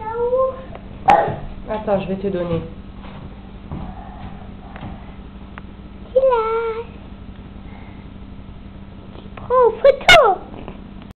yaourt. Attends, je vais te donner. Tu prends en photo.